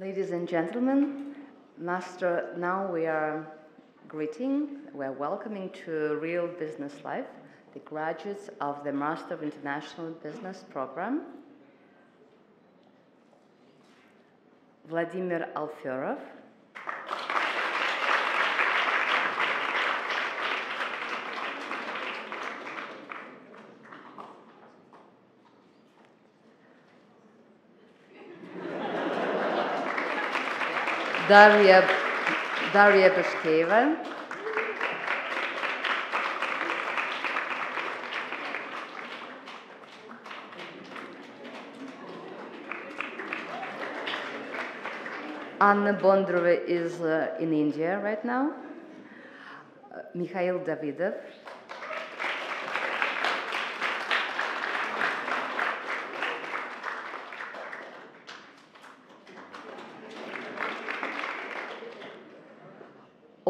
Ladies and gentlemen, Master, now we are greeting, we're welcoming to Real Business Life the graduates of the Master of International Business program. Vladimir Alfyorov. Daria, Daria Bashkeva. Anna Bondrova is uh, in India right now. Uh, Mikhail Davidov.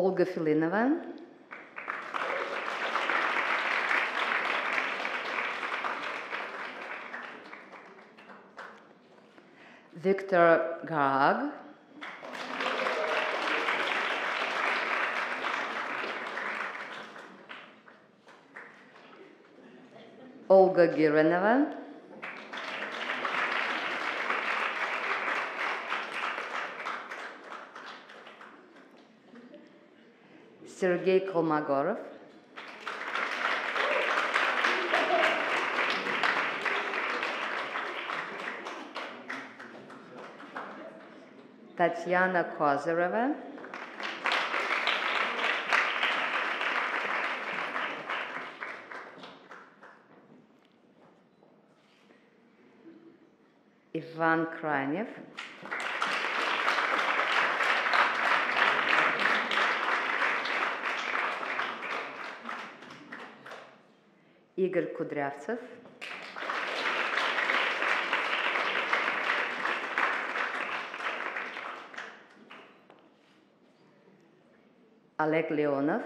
Olga Filinova. Victor Garag. Olga Girenova. Sergei Kolmogorov. Tatiana Kozareva. Ivan Kranev. Игорь Кудрявцев. Олег Леонов.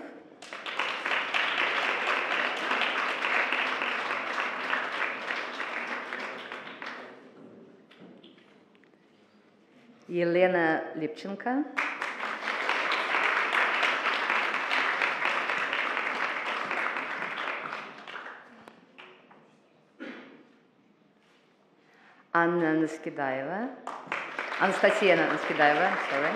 Елена Липченко. Анна Наскидаева. Анастасия Наскидаева, sorry.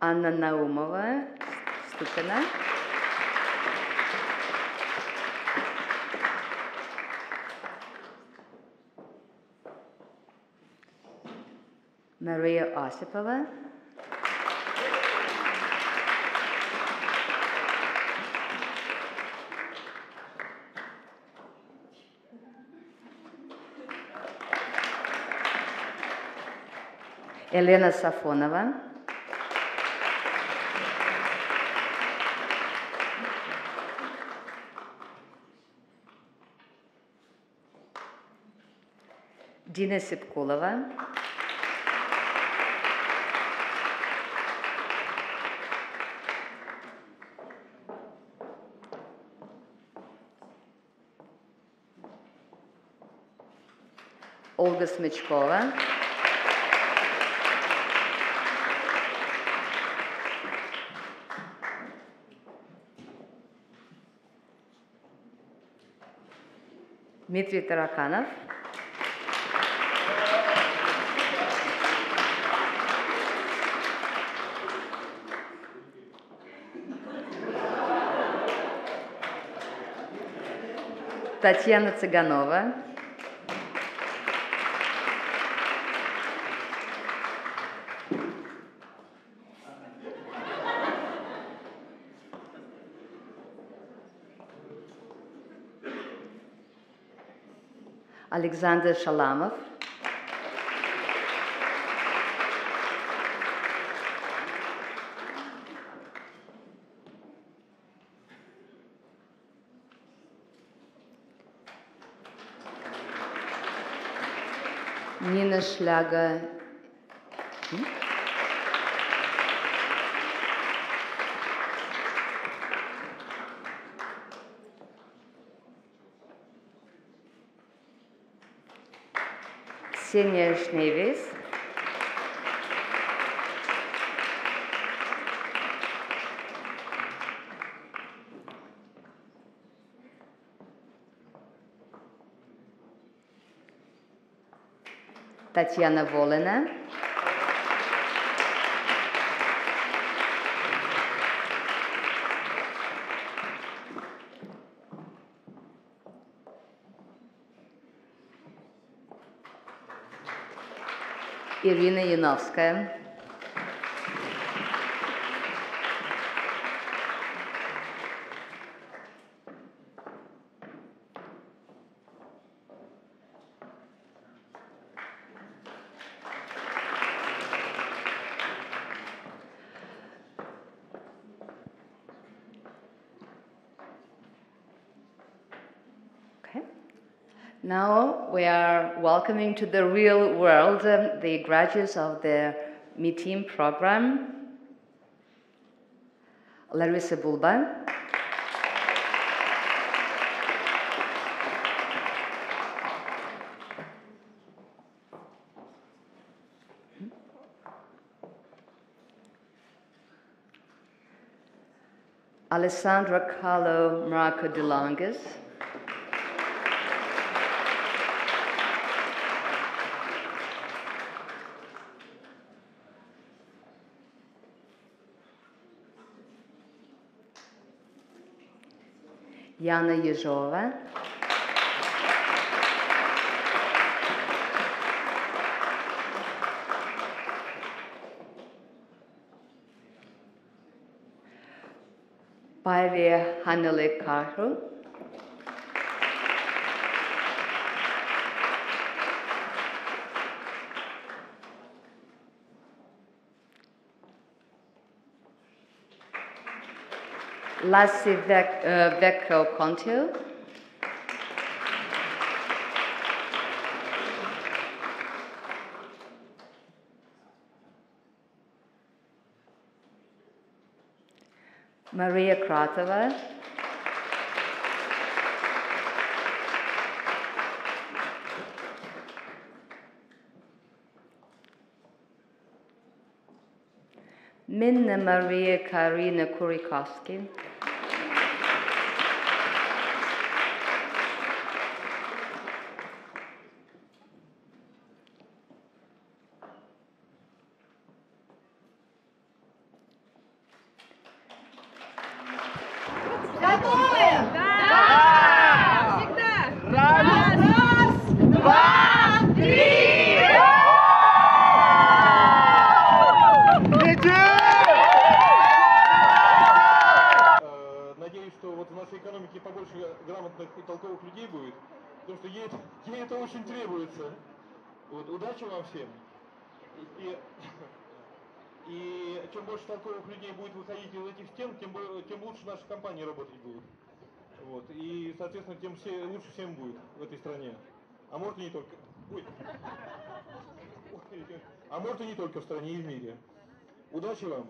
Анна Наумова, Ступина. Мария Осипова. Елена Сафонова. Дина Сипкулова. Ольга Смычкова. Дмитрий Тараканов. Татьяна Цыганова. Александр Шаламов. Нина Шляга. М? Ksenia Schneevis. Татьяна Волина. Ирина Яновская. Now we are welcoming to the real world um, the graduates of the MITEAM program. Larissa Bulba. Alessandra Carlo Marco de Longas. Jana Ježova. Parija Hanele Kahrl. Lassi Vec- uh. Maria Kratova. Minna Maria Karina Kurikowski. Будет, потому что ей, ей это очень требуется. Вот, удачи вам всем. И, и, чем больше толковых людей будет выходить из этих стен, тем, тем лучше наши компании работать будут. Вот, и, соответственно, тем все, лучше всем будет в этой стране. А может и не только. Ой. А может и не только в стране, и в мире. Удачи вам!